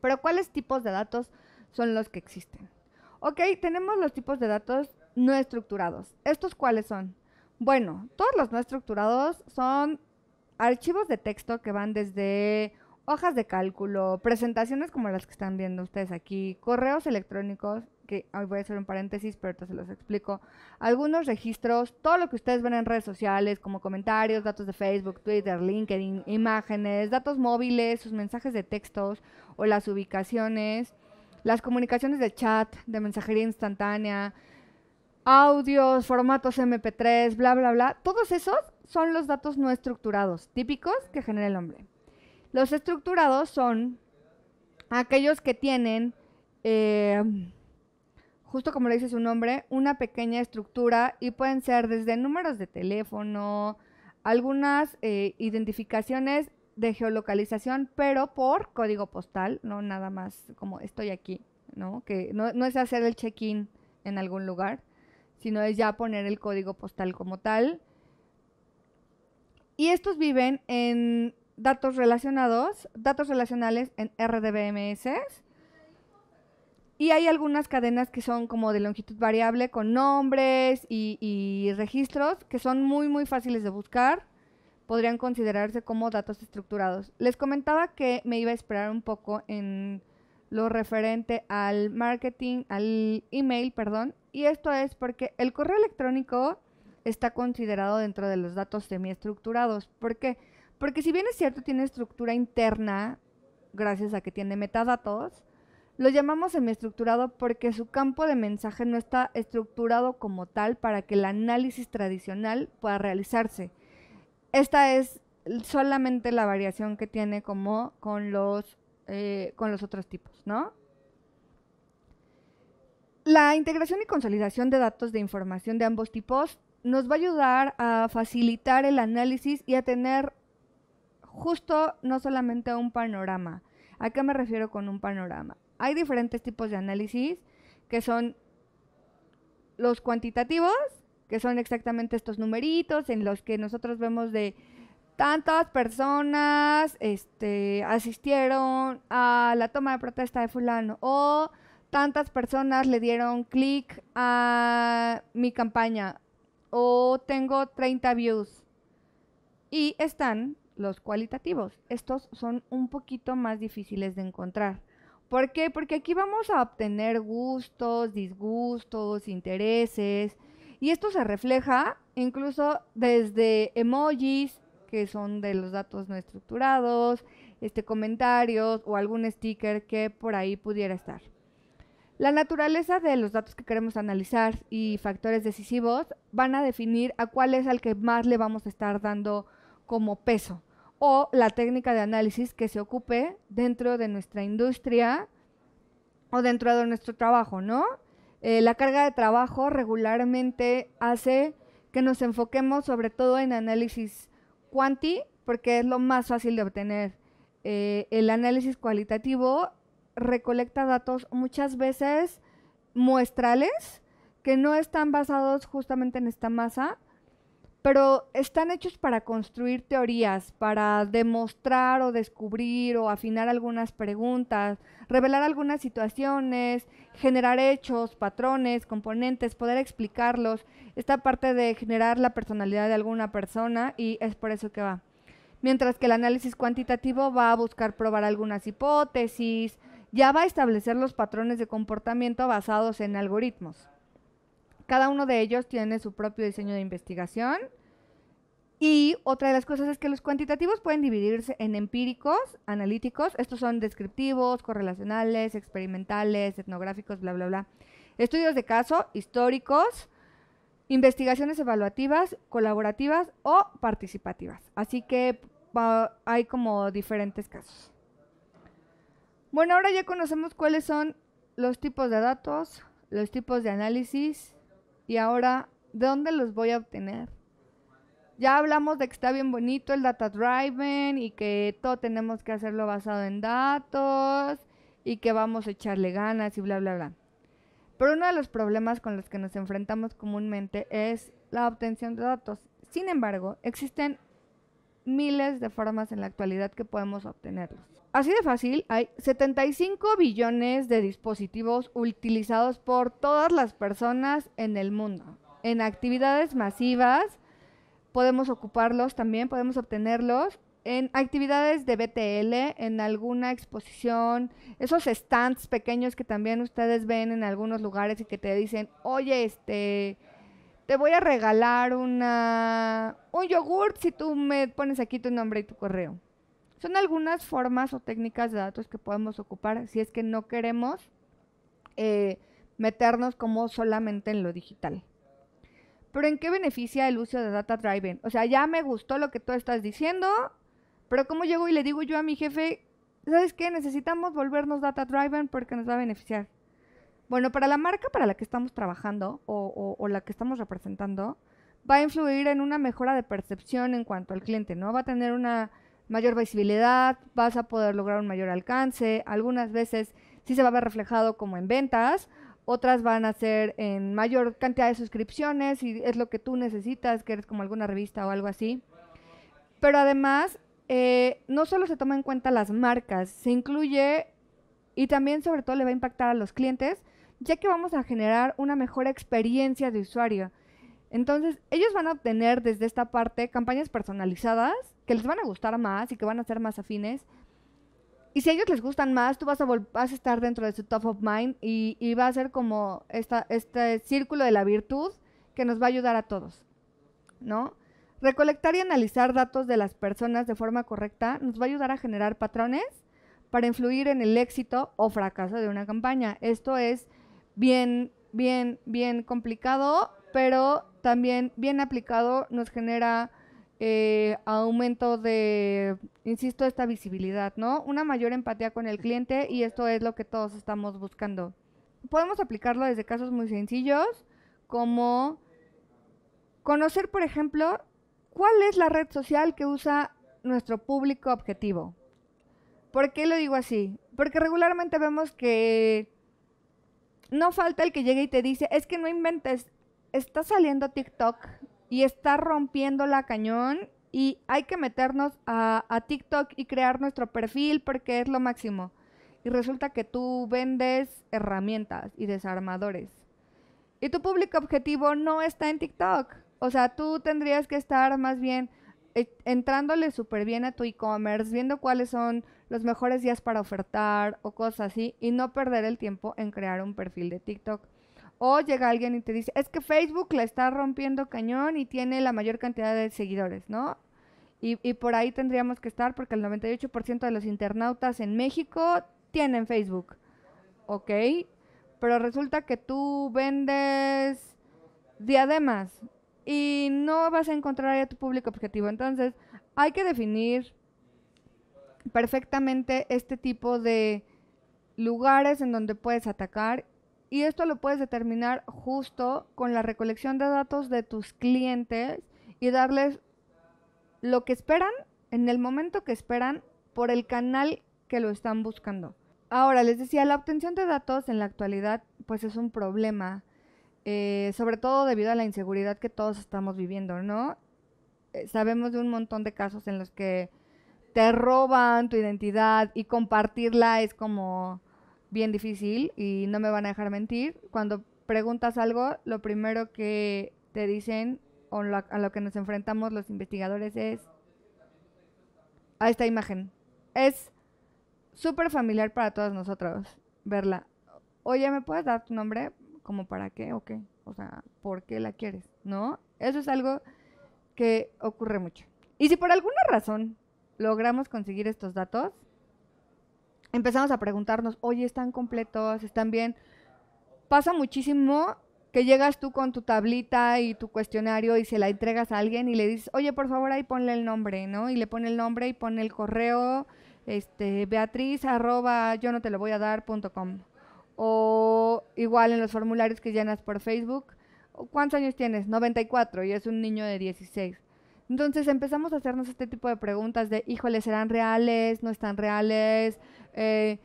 Pero ¿cuáles tipos de datos son los que existen? Ok, tenemos los tipos de datos no estructurados. ¿Estos cuáles son? Bueno, todos los no estructurados son archivos de texto que van desde hojas de cálculo, presentaciones como las que están viendo ustedes aquí, correos electrónicos, que hoy voy a hacer un paréntesis, pero se los explico, algunos registros, todo lo que ustedes ven en redes sociales, como comentarios, datos de Facebook, Twitter, LinkedIn, imágenes, datos móviles, sus mensajes de textos o las ubicaciones, las comunicaciones de chat, de mensajería instantánea, audios, formatos MP3, bla, bla, bla, todos esos son los datos no estructurados, típicos que genera el hombre. Los estructurados son aquellos que tienen, eh, justo como le dice su nombre, una pequeña estructura y pueden ser desde números de teléfono, algunas eh, identificaciones de geolocalización, pero por código postal, no nada más como estoy aquí, ¿no? Que no, no es hacer el check-in en algún lugar, sino es ya poner el código postal como tal. Y estos viven en datos relacionados, datos relacionales en RDBMS. Y hay algunas cadenas que son como de longitud variable con nombres y, registros que son muy muy fáciles de buscar. Podrían considerarse como datos estructurados. Les comentaba que me iba a esperar un poco en lo referente al marketing, al email, perdón. Y esto es porque el correo electrónico está considerado dentro de los datos semiestructurados. ¿Por qué? Porque si bien es cierto, tiene estructura interna, gracias a que tiene metadatos, lo llamamos semiestructurado porque su campo de mensaje no está estructurado como tal para que el análisis tradicional pueda realizarse. Esta es solamente la variación que tiene como con los, eh, con los otros tipos, ¿no? La integración y consolidación de datos de información de ambos tipos nos va a ayudar a facilitar el análisis y a tener justo no solamente un panorama. ¿A qué me refiero con un panorama? Hay diferentes tipos de análisis que son los cuantitativos, que son exactamente estos numeritos en los que nosotros vemos de tantas personas este, asistieron a la toma de protesta de fulano o tantas personas le dieron clic a mi campaña o tengo 30 views. Y están los cualitativos. Estos son un poquito más difíciles de encontrar. ¿Por qué? Porque aquí vamos a obtener gustos, disgustos, intereses. Y esto se refleja incluso desde emojis, que son de los datos no estructurados, este, comentarios o algún sticker que por ahí pudiera estar. La naturaleza de los datos que queremos analizar y factores decisivos van a definir a cuál es al que más le vamos a estar dando como peso o la técnica de análisis que se ocupe dentro de nuestra industria o dentro de nuestro trabajo, ¿no? Eh, la carga de trabajo regularmente hace que nos enfoquemos sobre todo en análisis cuanti, porque es lo más fácil de obtener. Eh, el análisis cualitativo recolecta datos muchas veces muestrales que no están basados justamente en esta masa, pero están hechos para construir teorías, para demostrar o descubrir o afinar algunas preguntas, revelar algunas situaciones, generar hechos, patrones, componentes, poder explicarlos. Esta parte de generar la personalidad de alguna persona y es por eso que va. Mientras que el análisis cuantitativo va a buscar probar algunas hipótesis, ya va a establecer los patrones de comportamiento basados en algoritmos. Cada uno de ellos tiene su propio diseño de investigación. Y otra de las cosas es que los cuantitativos pueden dividirse en empíricos, analíticos, estos son descriptivos, correlacionales, experimentales, etnográficos, bla, bla, bla. Estudios de caso, históricos, investigaciones evaluativas, colaborativas o participativas. Así que hay como diferentes casos. Bueno, ahora ya conocemos cuáles son los tipos de datos, los tipos de análisis y ahora, ¿de dónde los voy a obtener? Ya hablamos de que está bien bonito el data driven y que todo tenemos que hacerlo basado en datos y que vamos a echarle ganas y bla, bla, bla. Pero uno de los problemas con los que nos enfrentamos comúnmente es la obtención de datos. Sin embargo, existen miles de formas en la actualidad que podemos obtenerlos. Así de fácil, hay 75 billones de dispositivos utilizados por todas las personas en el mundo. En actividades masivas podemos ocuparlos también, podemos obtenerlos en actividades de BTL, en alguna exposición, esos stands pequeños que también ustedes ven en algunos lugares y que te dicen, oye, este, te voy a regalar una, un yogurt si tú me pones aquí tu nombre y tu correo. Son algunas formas o técnicas de datos que podemos ocupar si es que no queremos eh, meternos como solamente en lo digital. Pero ¿en qué beneficia el uso de data driving? O sea, ya me gustó lo que tú estás diciendo, pero ¿cómo llego y le digo yo a mi jefe, ¿sabes qué? Necesitamos volvernos data driven porque nos va a beneficiar. Bueno, para la marca para la que estamos trabajando o, la que estamos representando, va a influir en una mejora de percepción en cuanto al cliente, ¿no? Va a tener una mayor visibilidad, vas a poder lograr un mayor alcance, algunas veces sí se va a ver reflejado como en ventas, otras van a ser en mayor cantidad de suscripciones y es lo que tú necesitas, que eres como alguna revista o algo así. Pero además eh, no solo se toma en cuenta las marcas, se incluye y también sobre todo le va a impactar a los clientes, ya que vamos a generar una mejor experiencia de usuario. Entonces, ellos van a obtener desde esta parte campañas personalizadas que les van a gustar más y que van a ser más afines. Y si a ellos les gustan más, tú vas a, vas a estar dentro de su top of mind y, y va a ser como este círculo de la virtud que nos va a ayudar a todos, ¿no? Recolectar y analizar datos de las personas de forma correcta nos va a ayudar a generar patrones para influir en el éxito o fracaso de una campaña. Esto es bien, bien, bien complicado, pero también bien aplicado nos genera eh, aumento de, insisto, esta visibilidad, ¿no? Una mayor empatía con el cliente y esto es lo que todos estamos buscando. Podemos aplicarlo desde casos muy sencillos como conocer, por ejemplo, ¿Cuál es la red social que usa nuestro público objetivo? ¿Por qué lo digo así? Porque regularmente vemos que no falta el que llegue y te dice, es que no inventes, está saliendo TikTok y está rompiendo la cañón y hay que meternos a, TikTok y crear nuestro perfil porque es lo máximo. Y resulta que tú vendes herramientas y desarmadores. Y tu público objetivo no está en TikTok. O sea, tú tendrías que estar más bien eh, entrándole súper bien a tu e-commerce, viendo cuáles son los mejores días para ofertar o cosas así, y no perder el tiempo en crear un perfil de TikTok. O llega alguien y te dice, es que Facebook la está rompiendo cañón y tiene la mayor cantidad de seguidores, ¿no? Y, y por ahí tendríamos que estar porque el 98% de los internautas en México tienen Facebook, ¿ok? Pero resulta que tú vendes diademas y no vas a encontrar a tu público objetivo. Entonces, hay que definir perfectamente este tipo de lugares en donde puedes atacar y esto lo puedes determinar justo con la recolección de datos de tus clientes y darles lo que esperan en el momento que esperan por el canal que lo están buscando. Ahora, les decía, la obtención de datos en la actualidad pues es un problema eh, sobre todo debido a la inseguridad que todos estamos viviendo, ¿no? Eh, sabemos de un montón de casos en los que te roban tu identidad y compartirla es como bien difícil y no me van a dejar mentir. Cuando preguntas algo, lo primero que te dicen o a lo que nos enfrentamos los investigadores es a esta imagen. Es súper familiar para todos nosotros verla. Oye, ¿me puedes dar tu nombre? como para qué o qué, o sea, ¿por qué la quieres? ¿No? Eso es algo que ocurre mucho. Y si por alguna razón logramos conseguir estos datos, empezamos a preguntarnos, oye, ¿están completos? ¿Están bien? Pasa muchísimo que llegas tú con tu tablita y tu cuestionario y se la entregas a alguien y le dices, oye, por favor, ahí ponle el nombre, ¿no? Y le pone el nombre y pone el correo, este, beatriz arroba yo no te lo voy a dar punto com o igual en los formularios que llenas por Facebook. ¿Cuántos años tienes? 94 y es un niño de 16. Entonces empezamos a hacernos este tipo de preguntas de, híjole, ¿serán reales? ¿No están reales? Eh,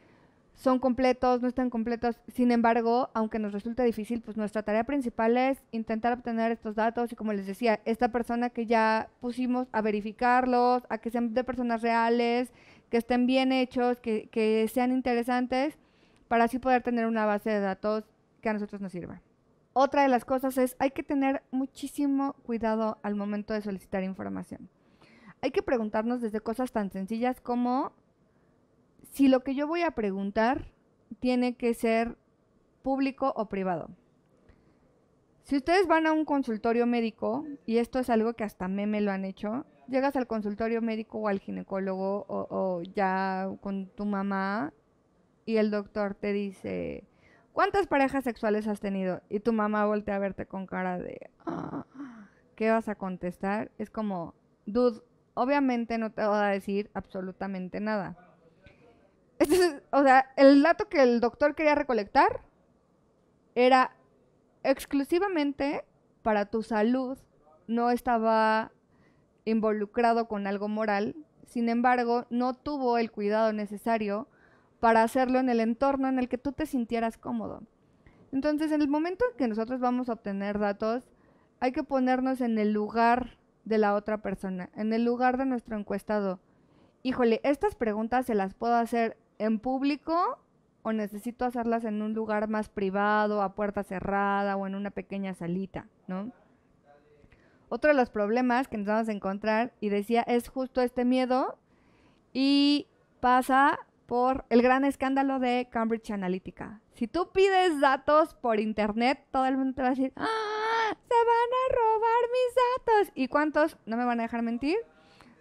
son completos, no están completos. Sin embargo, aunque nos resulte difícil, pues nuestra tarea principal es intentar obtener estos datos y como les decía, esta persona que ya pusimos a verificarlos, a que sean de personas reales, que estén bien hechos, que, que sean interesantes, para así poder tener una base de datos que a nosotros nos sirva. Otra de las cosas es, hay que tener muchísimo cuidado al momento de solicitar información. Hay que preguntarnos desde cosas tan sencillas como si lo que yo voy a preguntar tiene que ser público o privado. Si ustedes van a un consultorio médico, y esto es algo que hasta meme lo han hecho, llegas al consultorio médico o al ginecólogo o, o ya con tu mamá y el doctor te dice, ¿cuántas parejas sexuales has tenido? Y tu mamá voltea a verte con cara de, ah, ¿qué vas a contestar? Es como, dude, obviamente no te voy a decir absolutamente nada. o sea, el dato que el doctor quería recolectar era exclusivamente para tu salud, no estaba involucrado con algo moral, sin embargo, no tuvo el cuidado necesario para hacerlo en el entorno en el que tú te sintieras cómodo. Entonces, en el momento en que nosotros vamos a obtener datos, hay que ponernos en el lugar de la otra persona, en el lugar de nuestro encuestado. Híjole, estas preguntas se las puedo hacer en público o necesito hacerlas en un lugar más privado, a puerta cerrada o en una pequeña salita, ¿no? Otro de los problemas que nos vamos a encontrar, y decía, es justo este miedo y pasa por el gran escándalo de Cambridge Analytica. Si tú pides datos por internet, todo el mundo te va a decir, ¡Ah, se van a robar mis datos. ¿Y cuántos? No me van a dejar mentir.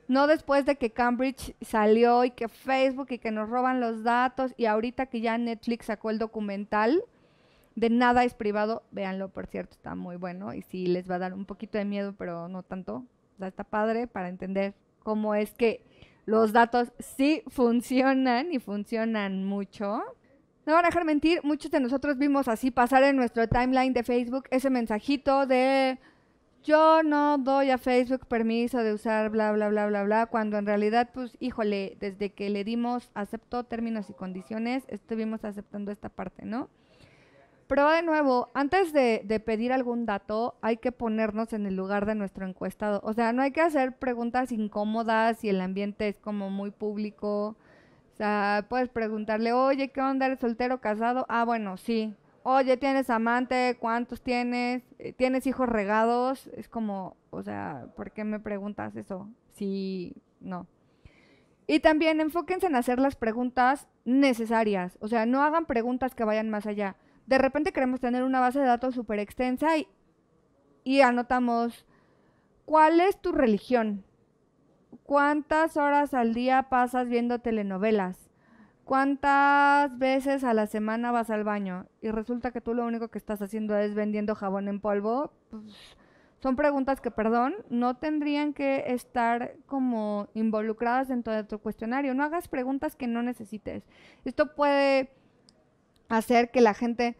No después de que Cambridge salió y que Facebook y que nos roban los datos y ahorita que ya Netflix sacó el documental de Nada es privado, véanlo, por cierto, está muy bueno y sí les va a dar un poquito de miedo, pero no tanto. O sea, está padre para entender cómo es que los datos sí funcionan y funcionan mucho. No van a dejar mentir, muchos de nosotros vimos así pasar en nuestro timeline de Facebook ese mensajito de yo no doy a Facebook permiso de usar bla bla bla bla bla, cuando en realidad pues híjole, desde que le dimos aceptó términos y condiciones, estuvimos aceptando esta parte, ¿no? Pero de nuevo, antes de, pedir algún dato, hay que ponernos en el lugar de nuestro encuestado. O sea, no hay que hacer preguntas incómodas si el ambiente es como muy público. O sea, puedes preguntarle, oye, ¿qué onda? ¿Eres soltero, casado? Ah, bueno, sí. Oye, ¿tienes amante? ¿Cuántos tienes? ¿Tienes hijos regados? Es como, o sea, ¿por qué me preguntas eso? Sí, no. Y también enfóquense en hacer las preguntas necesarias. O sea, no hagan preguntas que vayan más allá de repente queremos tener una base de datos súper extensa y, anotamos, ¿cuál es tu religión? ¿Cuántas horas al día pasas viendo telenovelas? ¿Cuántas veces a la semana vas al baño? Y resulta que tú lo único que estás haciendo es vendiendo jabón en polvo. Pues, son preguntas que, perdón, no tendrían que estar como involucradas dentro de tu cuestionario. No hagas preguntas que no necesites. Esto puede hacer que la gente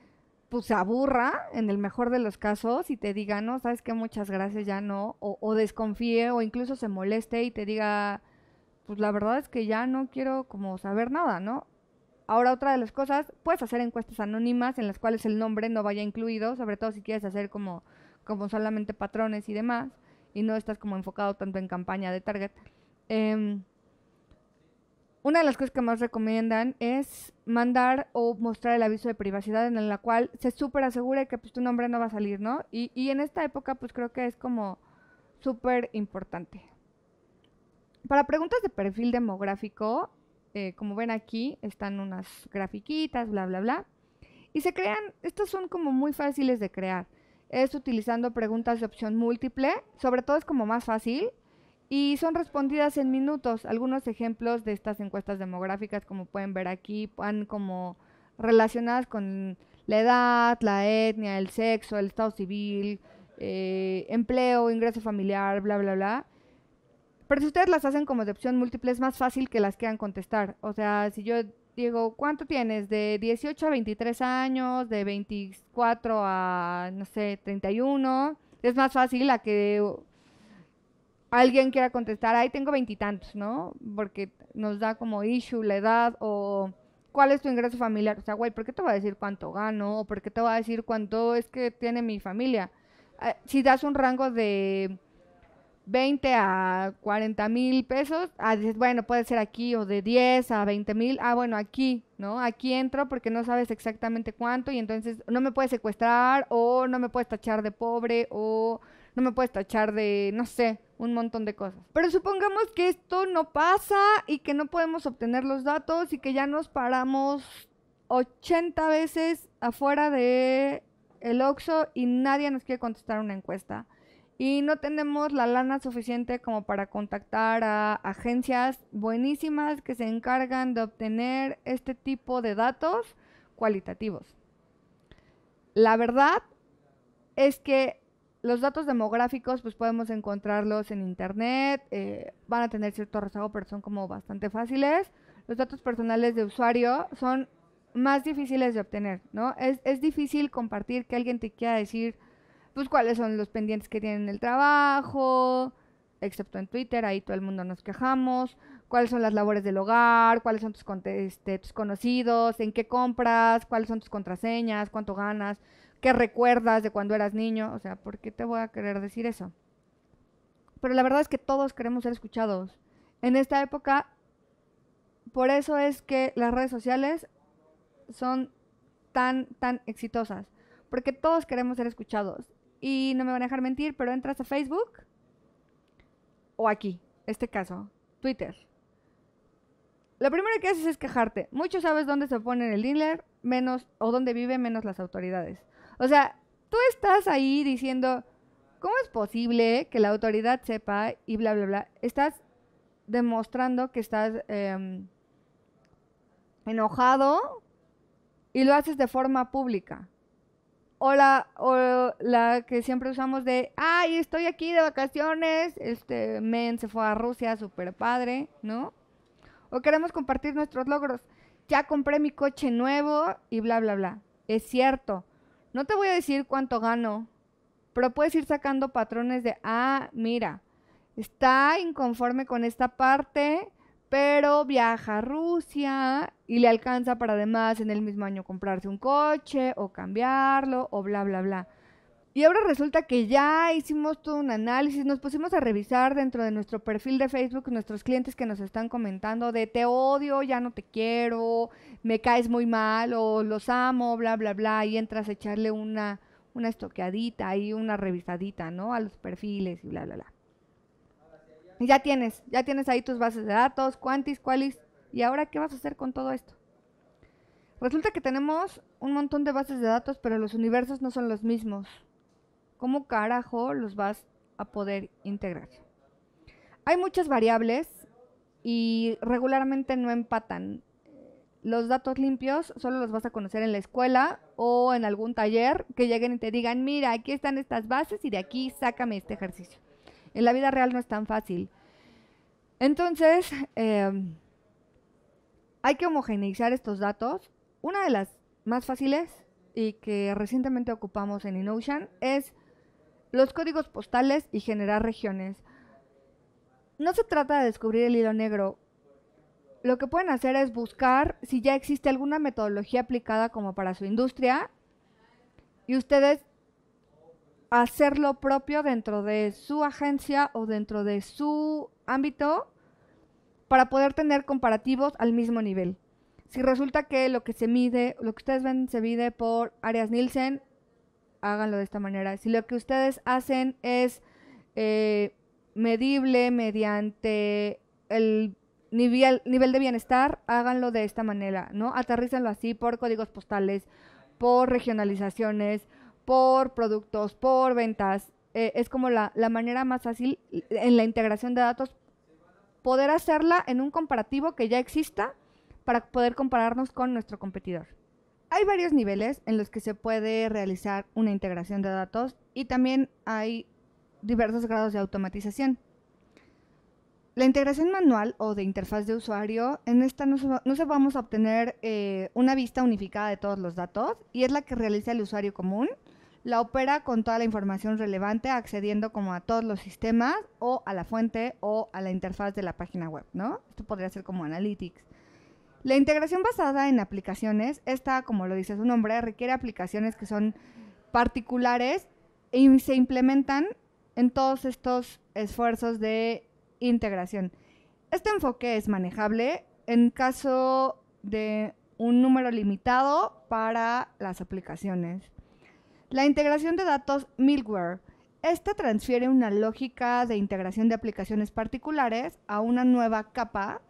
pues se aburra en el mejor de los casos y te diga, no, sabes que muchas gracias, ya no, o, desconfíe o incluso se moleste y te diga, pues la verdad es que ya no quiero como saber nada, ¿no? Ahora otra de las cosas, puedes hacer encuestas anónimas en las cuales el nombre no vaya incluido, sobre todo si quieres hacer como, como solamente patrones y demás, y no estás como enfocado tanto en campaña de target. Em, una de las cosas que más recomiendan es mandar o mostrar el aviso de privacidad en la cual se súper asegure que pues, tu nombre no va a salir, ¿no? Y, y en esta época pues creo que es como súper importante. Para preguntas de perfil demográfico, eh, como ven aquí, están unas grafiquitas, bla, bla, bla. Y se crean, estos son como muy fáciles de crear. Es utilizando preguntas de opción múltiple, sobre todo es como más fácil y son respondidas en minutos. Algunos ejemplos de estas encuestas demográficas, como pueden ver aquí, van como relacionadas con la edad, la etnia, el sexo, el estado civil, eh, empleo, ingreso familiar, bla, bla, bla. Pero si ustedes las hacen como de opción múltiple, es más fácil que las quieran contestar. O sea, si yo digo, ¿cuánto tienes? De 18 a 23 años, de 24 a, no sé, 31. Es más fácil a que alguien quiera contestar, ahí tengo veintitantos, ¿no? Porque nos da como issue la edad o ¿Cuál es tu ingreso familiar? O sea, güey, ¿por qué te va a decir cuánto gano? ¿O por qué te va a decir cuánto es que tiene mi familia? Eh, si das un rango de 20 a 40 mil pesos, ah, dices, bueno, puede ser aquí, o de 10 a 20 mil, ah, bueno, aquí, ¿no? Aquí entro porque no sabes exactamente cuánto y entonces no me puedes secuestrar o no me puedes tachar de pobre o no me puedes tachar de, no sé, un montón de cosas. Pero supongamos que esto no pasa y que no podemos obtener los datos y que ya nos paramos 80 veces afuera de el Oxxo y nadie nos quiere contestar una encuesta y no tenemos la lana suficiente como para contactar a agencias buenísimas que se encargan de obtener este tipo de datos cualitativos. La verdad es que los datos demográficos pues podemos encontrarlos en internet, eh, van a tener cierto rezago pero son como bastante fáciles. Los datos personales de usuario son más difíciles de obtener, ¿no? Es, es difícil compartir que alguien te quiera decir pues cuáles son los pendientes que tienen en el trabajo, excepto en Twitter, ahí todo el mundo nos quejamos, cuáles son las labores del hogar, cuáles son tus, este, tus conocidos, en qué compras, cuáles son tus contraseñas, cuánto ganas, qué recuerdas de cuando eras niño, o sea, ¿por qué te voy a querer decir eso? Pero la verdad es que todos queremos ser escuchados. En esta época, por eso es que las redes sociales son tan, tan exitosas, porque todos queremos ser escuchados y no me van a dejar mentir, pero entras a Facebook o aquí, este caso, Twitter. Lo primero que haces es quejarte. Mucho sabes dónde se pone el dealer, menos, o dónde vive, menos las autoridades. O sea, tú estás ahí diciendo, ¿cómo es posible que la autoridad sepa y bla, bla, bla? Estás demostrando que estás em, enojado y lo haces de forma pública. O la, o la que siempre usamos de, ay, estoy aquí de vacaciones, este men se fue a Rusia, super padre, ¿no? O queremos compartir nuestros logros. Ya compré mi coche nuevo y bla, bla, bla. Es cierto. No te voy a decir cuánto gano, pero puedes ir sacando patrones de, ah, mira, está inconforme con esta parte, pero viaja a Rusia y le alcanza para además en el mismo año comprarse un coche o cambiarlo o bla, bla, bla. Y ahora resulta que ya hicimos todo un análisis, nos pusimos a revisar dentro de nuestro perfil de Facebook nuestros clientes que nos están comentando de te odio, ya no te quiero, me caes muy mal o los amo, bla, bla, bla, y entras a echarle una, una estoqueadita y una revisadita, ¿no? A los perfiles y bla, bla, bla. Y ya tienes, ya tienes ahí tus bases de datos, cuantis, cualis. ¿Y ahora qué vas a hacer con todo esto? Resulta que tenemos un montón de bases de datos, pero los universos no son los mismos. ¿Cómo carajo los vas a poder integrar? Hay muchas variables y regularmente no empatan. Los datos limpios solo los vas a conocer en la escuela o en algún taller que lleguen y te digan, mira, aquí están estas bases y de aquí sácame este ejercicio. En la vida real no es tan fácil. Entonces, em, hay que homogeneizar estos datos. Una de las más fáciles y que recientemente ocupamos en InOcean es los códigos postales y generar regiones. No se trata de descubrir el hilo negro. Lo que pueden hacer es buscar si ya existe alguna metodología aplicada como para su industria y ustedes hacer lo propio dentro de su agencia o dentro de su ámbito para poder tener comparativos al mismo nivel. Si resulta que lo que se mide, lo que ustedes ven se mide por áreas Nielsen, háganlo de esta manera. Si lo que ustedes hacen es eh, medible mediante el nivel, de bienestar, háganlo de esta manera, ¿no? Aterrícenlo así por códigos postales, por regionalizaciones, por productos, por ventas. Eh, es como la, la manera más fácil en la integración de datos, poder hacerla en un comparativo que ya exista para poder compararnos con nuestro competidor. Hay varios niveles en los que se puede realizar una integración de datos y también hay diversos grados de automatización. La integración manual o de interfaz de usuario, en esta no se, vamos a obtener eh, una vista unificada de todos los datos y es la que realiza el usuario común la opera con toda la información relevante accediendo como a todos los sistemas o a la fuente o a la interfaz de la página web, ¿no? Esto podría ser como Analytics. La integración basada en aplicaciones, esta, como lo dice su nombre, requiere aplicaciones que son particulares y se implementan en todos estos esfuerzos de integración. Este enfoque es manejable en caso de un número limitado para las aplicaciones. La integración de datos middleware. Esta transfiere una lógica de integración de aplicaciones particulares a una nueva capa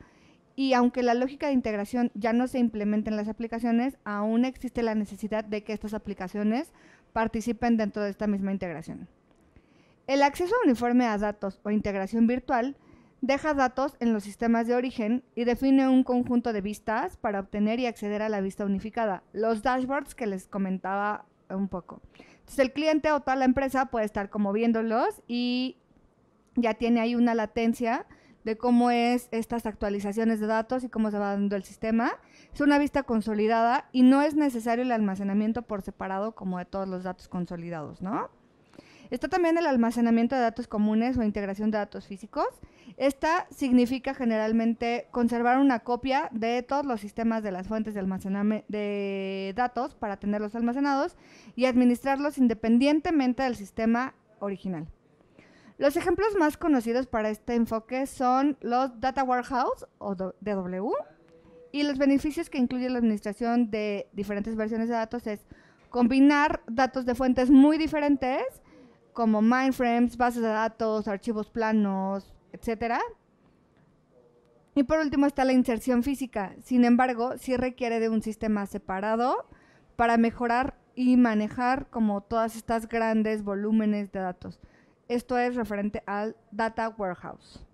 y aunque la lógica de integración ya no se implementa en las aplicaciones, aún existe la necesidad de que estas aplicaciones participen dentro de esta misma integración. El acceso uniforme a datos o integración virtual deja datos en los sistemas de origen y define un conjunto de vistas para obtener y acceder a la vista unificada, los dashboards que les comentaba un poco. Entonces el cliente o toda la empresa puede estar como viéndolos y ya tiene ahí una latencia de cómo es estas actualizaciones de datos y cómo se va dando el sistema. Es una vista consolidada y no es necesario el almacenamiento por separado como de todos los datos consolidados, ¿no? Está también el almacenamiento de datos comunes o integración de datos físicos. Esta significa generalmente conservar una copia de todos los sistemas de las fuentes de almacenamiento de datos para tenerlos almacenados y administrarlos independientemente del sistema original. Los ejemplos más conocidos para este enfoque son los Data Warehouse o DW y los beneficios que incluye la administración de diferentes versiones de datos es combinar datos de fuentes muy diferentes como mindframes, bases de datos, archivos planos, etc. Y por último está la inserción física. Sin embargo, sí requiere de un sistema separado para mejorar y manejar como todas estas grandes volúmenes de datos. Esto es referente al Data Warehouse.